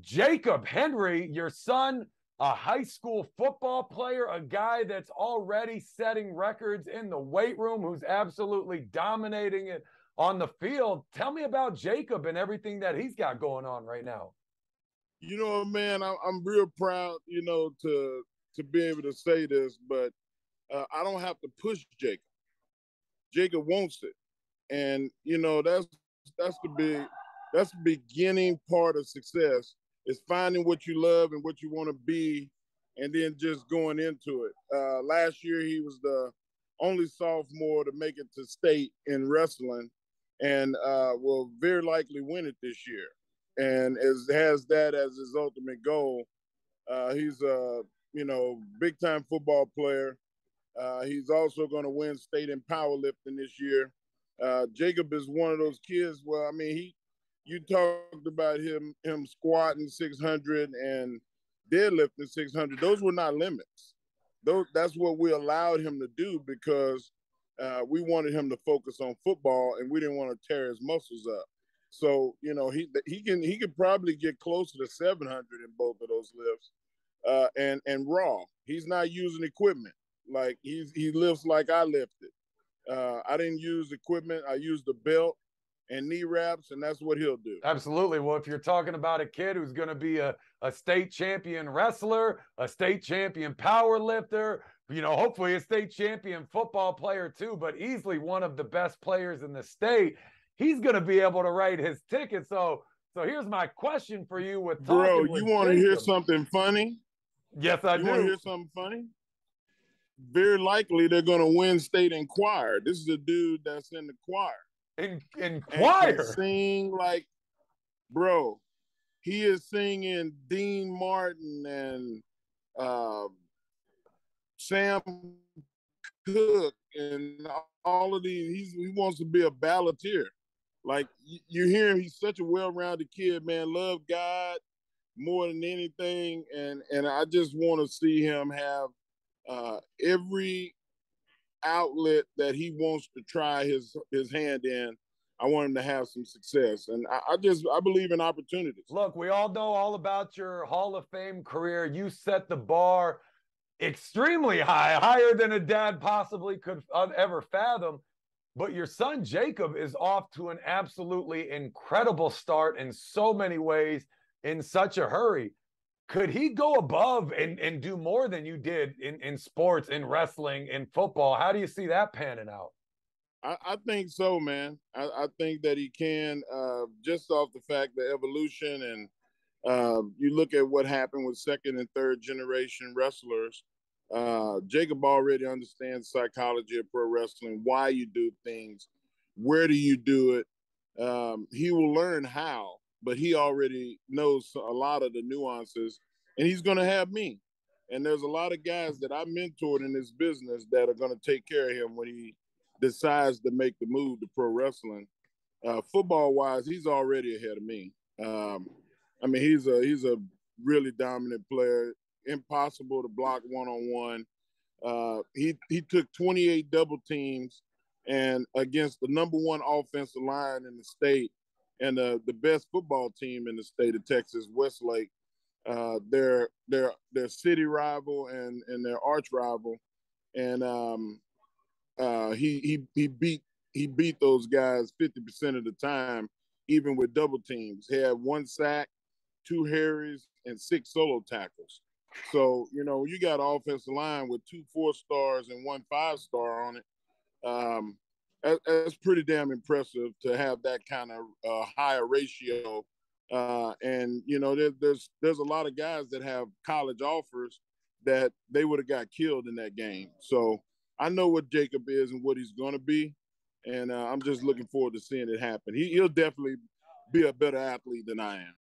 Jacob Henry, your son, a high school football player, a guy that's already setting records in the weight room, who's absolutely dominating it on the field. Tell me about Jacob and everything that he's got going on right now. You know, man, I'm real proud, you know, to to be able to say this, but uh, I don't have to push Jacob. Jacob wants it, and you know that's that's the big that's the beginning part of success is finding what you love and what you want to be, and then just going into it. Uh, last year he was the only sophomore to make it to state in wrestling, and uh, will very likely win it this year. And as has that as his ultimate goal. Uh, he's a you know big time football player. Uh, he's also going to win state in powerlifting this year. Uh, Jacob is one of those kids. Well, I mean, he you talked about him him squatting 600 and deadlifting 600. Those were not limits. Those that's what we allowed him to do because uh, we wanted him to focus on football and we didn't want to tear his muscles up. So you know he he can he could probably get closer to 700 in both of those lifts, uh, and and raw. He's not using equipment like he's he lifts like I lifted. Uh, I didn't use equipment. I used the belt and knee wraps, and that's what he'll do. Absolutely. Well, if you're talking about a kid who's going to be a, a state champion wrestler, a state champion power lifter, you know, hopefully a state champion football player too, but easily one of the best players in the state, he's going to be able to write his ticket. So, so here's my question for you with bro. You want to hear something funny? Yes, I you do. Want to hear something funny? Very likely they're going to win state and choir. This is a dude that's in the choir in in choir. sing like, bro, he is singing Dean Martin and uh, Sam Cooke and all of these. He's, he wants to be a balladeer. Like you hear him, he's such a well-rounded kid, man. Love God more than anything, and and I just want to see him have uh, every outlet that he wants to try his his hand in. I want him to have some success, and I, I, just I believe in opportunities. Look, we all know all about your Hall of Fame career. You set the bar extremely high, higher than a dad possibly could ever fathom. But your son Jacob is off to an absolutely incredible start in so many ways, in such a hurry could he go above and, and do more than you did in, in sports, in wrestling, in football? How do you see that panning out? I, I think so, man. I, I, think that he can, uh, just off the fact the evolution and uh, you look at what happened with second and third generation wrestlers. Uh, Jacob already understands psychology of pro wrestling, why you do things, where do you do it. Um, he will learn how but he already knows a lot of the nuances and he's going to have me. And there's a lot of guys that I mentored in this business that are going to take care of him when he decides to make the move to pro wrestling. Uh, football wise, he's already ahead of me. Um, I mean, he's a he's a really dominant player. Impossible to block one on one. He he took 28 double teams, and against the number one offensive line in the state, and uh, the best football team in the state of Texas, Westlake. Uh, their their their city rival and and their arch rival, and um, uh, he he he beat he beat those guys fifty percent of the time, even with double teams. He had one sack, two hurries, and six solo tackles. So you know you got offensive line with two four stars and one five star on it. Um, that's pretty damn impressive to have that kind of uh, higher ratio. Uh, and you know, there, there's there's a lot of guys that have college offers that they would have got killed in that game. So I know what Jacob is and what he's going to be, and uh, I'm just looking forward to seeing it happen. He, he'll definitely be a better athlete than I am.